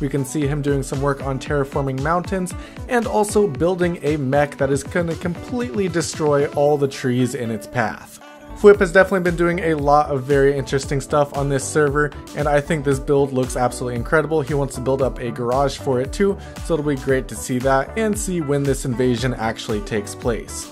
We can see him doing some work on terraforming mountains and also building a mech that is going to completely destroy all the trees in its path. Fwhip has definitely been doing a lot of very interesting stuff on this server, and I think this build looks absolutely incredible. He wants to build up a garage for it too, so it'll be great to see that and see when this invasion actually takes place.